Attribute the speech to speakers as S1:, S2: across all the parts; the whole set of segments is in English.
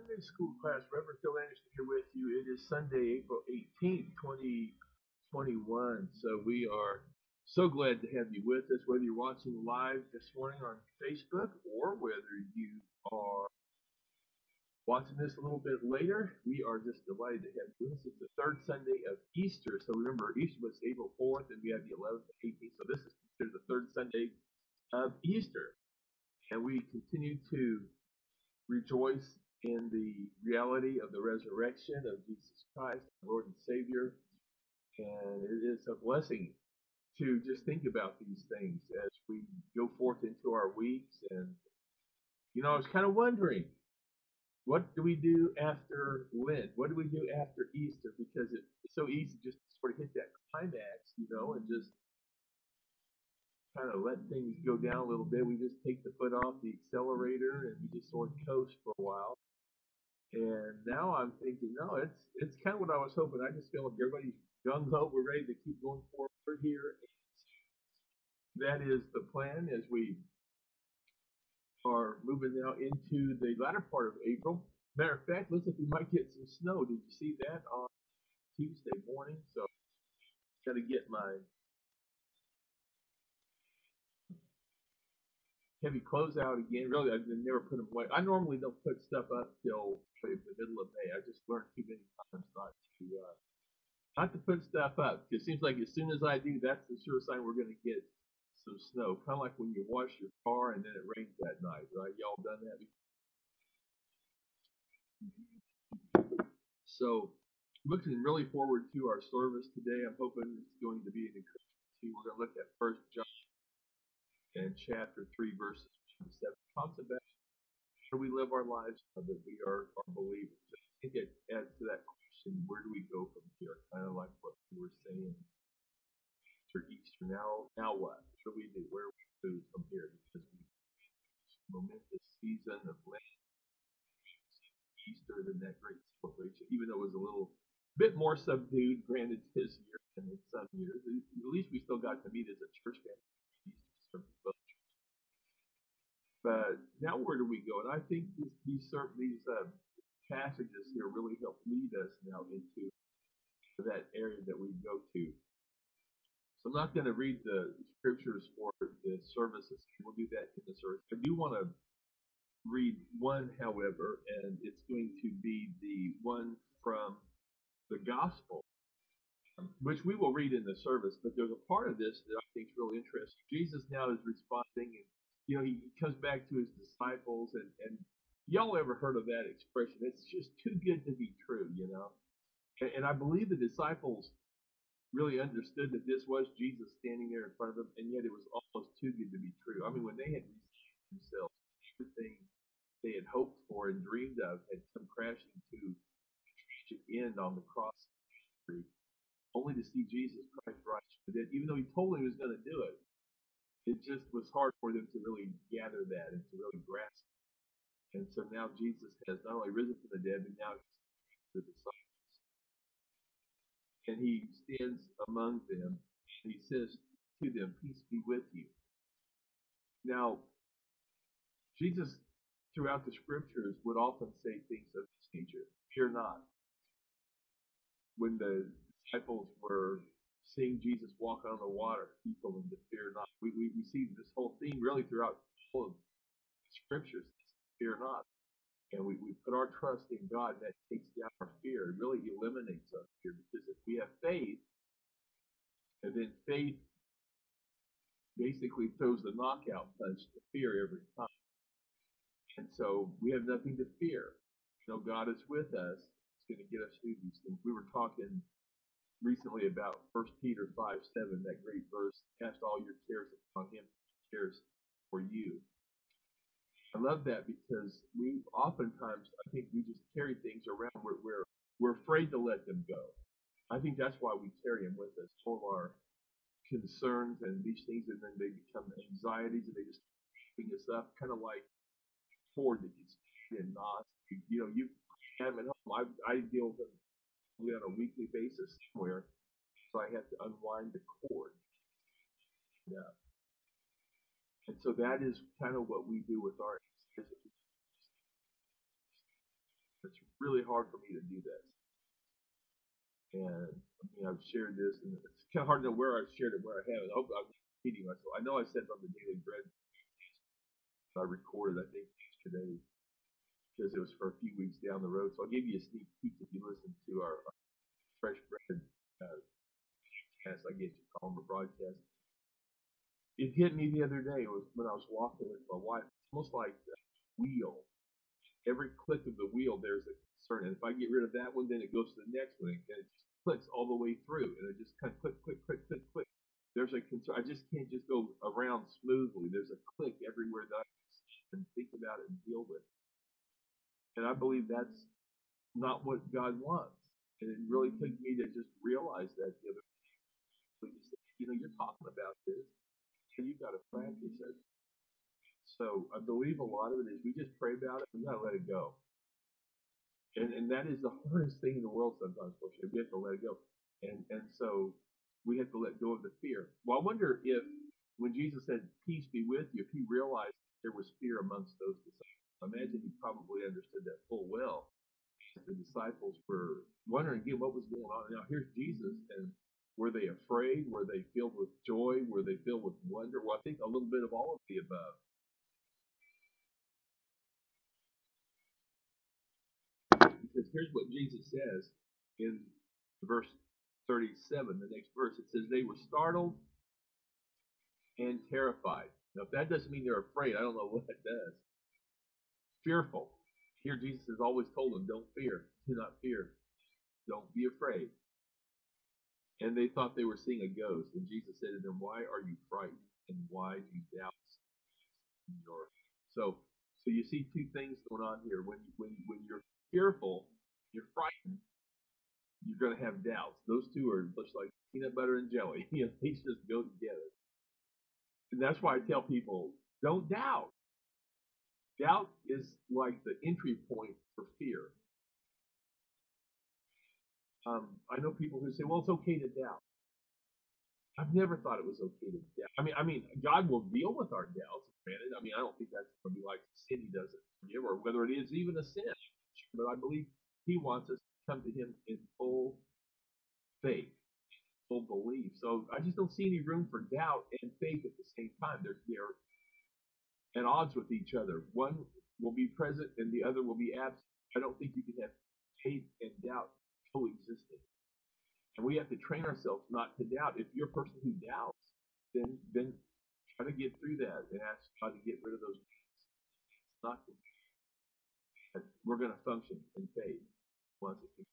S1: Sunday school class. Reverend Phil Anderson here with you. It is Sunday, April 18th, 2021. So we are so glad to have you with us, whether you're watching live this morning on Facebook or whether you are watching this a little bit later. We are just delighted to have you with us. It's the third Sunday of Easter. So remember, Easter was April 4th, and we have the 11th and 18th. So this is considered the third Sunday of Easter. And we continue to rejoice in the reality of the resurrection of Jesus Christ, Lord and Savior. And it is a blessing to just think about these things as we go forth into our weeks. And, you know, I was kind of wondering, what do we do after Lent? What do we do after Easter? Because it's so easy just to sort of hit that climax, you know, and just kind of let things go down a little bit. We just take the foot off the accelerator and we just sort of coast for a while. And now I'm thinking, no, it's it's kind of what I was hoping. I just feel like everybody's gung ho. We're ready to keep going forward here. That is the plan as we are moving now into the latter part of April. Matter of fact, looks like we might get some snow. Did you see that on Tuesday morning? So, got to get my heavy clothes out again. Really, I've never put them away. I normally don't put stuff up till the middle of May. I just learned too many times not to uh, not to put stuff up. It seems like as soon as I do, that's the sure sign we're going to get some snow. Kind of like when you wash your car and then it rains that night, right? Y'all done that? So, looking really forward to our service today. I'm hoping it's going to be an encouragement. We're going to look at First John and chapter 3, verses 7 talks about how we live our lives so that we are, are believers. I think it adds to that question, where do we go from here? Kind of like what we were saying after Easter. Now, now what? What do we do? Where we go from here? Because we momentous season of Lent, Easter, than that great celebration, even though it was a little bit more subdued, granted, this year than in some years. At least we still got to meet as a church family but now where do we go? And I think these these, these uh, passages here really help lead us now into that area that we go to. So I'm not going to read the scriptures for the services. We'll do that in the service. I do want to read one, however, and it's going to be the one from the gospel which we will read in the service, but there's a part of this that I think is really interesting. Jesus now is responding, and you know, he, comes back to his disciples, and, and y'all ever heard of that expression? It's just too good to be true, you know. And, and I believe the disciples really understood that this was Jesus standing there in front of them, and yet it was almost too good to be true. I mean, when they had received themselves, everything they had hoped for and dreamed of had come crashing to a tragic end on the cross only to see Jesus Christ rise from the dead, even though he told them he was going to do it. It just was hard for them to really gather that and to really grasp it. And so now Jesus has not only risen from the dead, but now he's the disciples. And he stands among them and he says to them, Peace be with you. Now, Jesus, throughout the scriptures, would often say things of this nature Fear not. When the disciples were seeing Jesus walk on the water, he told them to fear not. We, we, we see this whole theme really throughout all of the scriptures, fear not. And we, we put our trust in God, that takes down our fear. It really eliminates our fear because if we have faith, and then faith basically throws the knockout punch to fear every time. And so we have nothing to fear. You know, God is with us. He's going to get us through these things. We were talking recently about 1 Peter 5 7, that great verse, cast all your cares upon him, cares for you. I love that because we oftentimes, I think we just carry things around where we're, we're afraid to let them go. I think that's why we carry them with us, all our concerns and these things, and then they become anxieties and they just keeping us up, kind of like Ford that gets in NOS. You know, you have them at home. I, I deal with on a weekly basis somewhere, so I have to unwind the cord. Yeah. And so that is kind of what we do with our It's really hard for me to do this. And I mean, I've shared this, and it's kind of hard to know where I've shared it, where I haven't. I hope I'm repeating myself. I know I said on the Daily Bread. I recorded, I think, yesterday because it was for a few weeks down the road. So I'll give you a sneak peek if you listen to our, our Fresh Bread uh, I guess you call them a broadcast. It hit me the other day. Was when I was walking with my wife. It's almost like a wheel. Every click of the wheel, there's a concern. And if I get rid of that one, then it goes to the next one, and it just clicks all the way through, and it just kind of click, click, click, click, click. There's a concern. I just can't just go around smoothly. There's a click everywhere that I can think about it and deal with. And I believe that's not what God wants. And it really took me to just realize that the other day. You know, you're talking about this, and you've got to practice it. So I believe a lot of it is we just pray about it, we got to let it go. And, and that is the hardest thing in the world sometimes. We have to let it go. And, and so we have to let go of the fear. Well, I wonder if when Jesus said, Peace be with you, if he realized there was fear amongst those disciples. Imagine he probably understood that full well. The disciples were wondering again what was going on. Now here's Jesus, and were they afraid? Were they filled with joy? Were they filled with wonder? Well, I think a little bit of all of the above. Because here's what Jesus says in verse 37, the next verse. It says, They were startled and terrified. Now, if that doesn't mean they're afraid, I don't know what it does. Fearful. Here, Jesus has always told them, Don't fear. Do not fear. Don't be afraid. And they thought they were seeing a ghost. And Jesus said to them, Why are you frightened? And why do you doubt your so so you see two things going on here. When when when you're fearful, you're frightened, you're going to have doubts. Those two are just like peanut butter and jelly. You know, they just go together. And that's why I tell people, don't doubt. Doubt is like the entry point for fear. Um, I know people who say, well, it's okay to doubt. I've never thought it was okay to doubt. I mean, I mean, God will deal with our doubts. Granted, I mean, I don't think that's going to be like sin He doesn't forgive, or whether it is even a sin. But I believe He wants us to come to Him in full faith, full belief. So I just don't see any room for doubt and faith at the same time. They're they're at odds with each other. One will be present and the other will be absent. I don't think you can have hate and doubt coexisting. And we have to train ourselves not to doubt. If you're a person who doubts, then then try to get through that and ask God to get rid of those doubts. Not to, we're going to function in faith once it.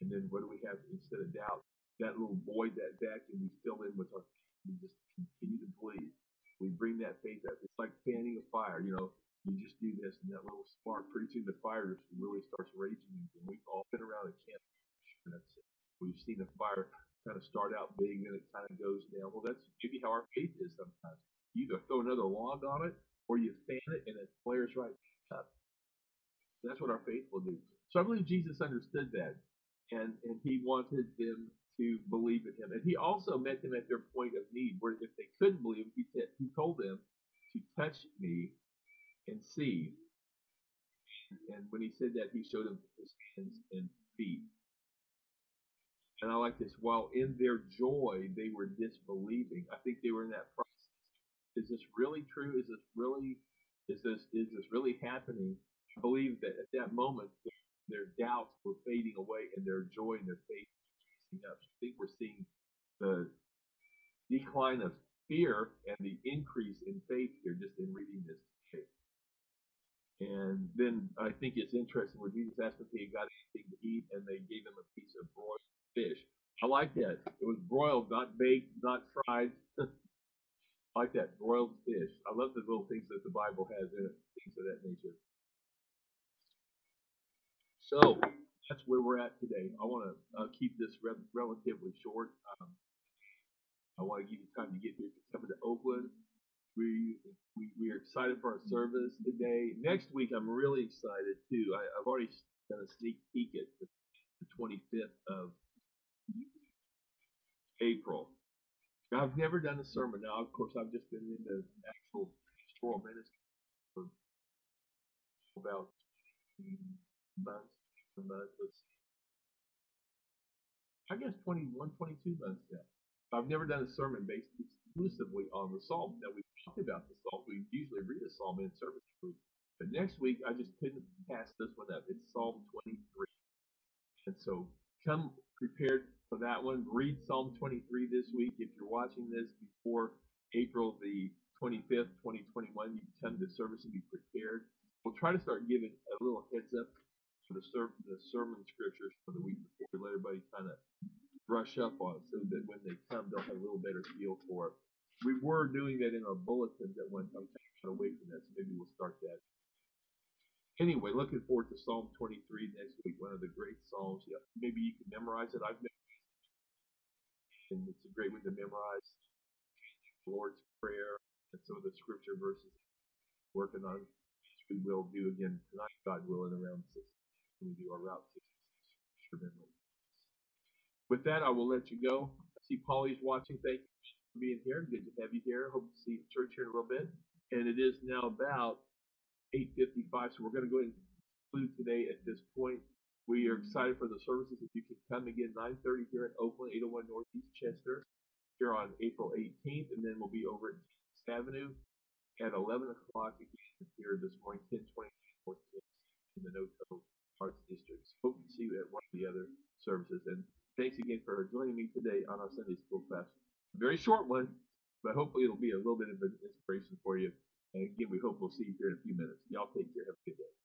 S1: And then what do we have instead of doubt? That little void, that vacuum, we fill in with our we just continue to believe. We bring that faith up. It's like fanning a fire, you know. You just do this, and that little spark, pretty soon the fire just really starts raging. And we've all been around a it. We've seen a fire kind of start out big, and it kind of goes down. Well, that's maybe how our faith is sometimes. You either throw another log on it, or you fan it, and it flares right up. That's what our faith will do. So I believe Jesus understood that, and and he wanted them to believe in him, and he also met them at their point of need, where if they couldn't believe, he t- he told them to touch me and see. And when he said that, he showed them his hands and feet. And I like this. While in their joy, they were disbelieving. I think they were in that process. Is this really true? Is this really? Is this is this really happening? I believe that at that moment, their doubts were fading away, and their joy and their faith were up. I think we're seeing the decline of fear and the increase in faith here just in reading this. And then I think it's interesting when Jesus asked if he got anything to eat, and they gave him a piece of broiled fish. I like that. It was broiled, not baked, not fried. I like that broiled fish. I love the little things that the Bible has in it, things of that nature. So that's where we're at today. I want to uh, keep this re- relatively short. Um, I want to give you time to get here. Coming to Oakland, we, we we are excited for our service today. Next week, I'm really excited too. I, have already done a sneak peek at the, the 25th of April. I've never done a sermon. Now, of course, I've just been in the actual pastoral ministry for about months, I guess 21, 22 months now. I've never done a sermon based exclusively on the psalm. Now we've talked about the psalm. We usually read a psalm in service week, but next week I just couldn't pass this one up. It's Psalm 23, and so come prepared for that one. Read Psalm 23 this week. If you're watching this before April the 25th, 2021, you come to service and be prepared. We'll try to start giving a little heads up for the, ser- the sermon scriptures for the week before. Let everybody kind of brush up on it so that when they come, they'll have a little better feel for it. We were doing that in our bulletins at one time. Got away from that, so maybe we'll start that. Anyway, looking forward to Psalm 23 next week. One of the great psalms. Yeah, maybe you can memorize it. I've memorized it, and it's a great one to memorize. The Lord's Prayer and some of the scripture verses. Working on, which we will do again tonight, God willing, around six. When we do our Route 66 memory. With that, I will let you go. I see Polly's watching. Thank you for being here. Good to have you here. Hope to see at church here in a little bit. And it is now about 8.55, so we're going to go ahead and conclude today at this point. We are excited for the services. If you can come again, 9.30 here in Oakland, 801 Northeast Chester, here on April 18th, and then we'll be over at 6th Avenue at 11 o'clock again here this morning, 1020 North in the Noto Arts districts. Hope to see you at one of the other services. And thanks again for joining me today on our Sunday School class. Very short one, but hopefully it'll be a little bit of an inspiration for you. And again, we hope we'll see you here in a few minutes. Y'all take care. Have a good day.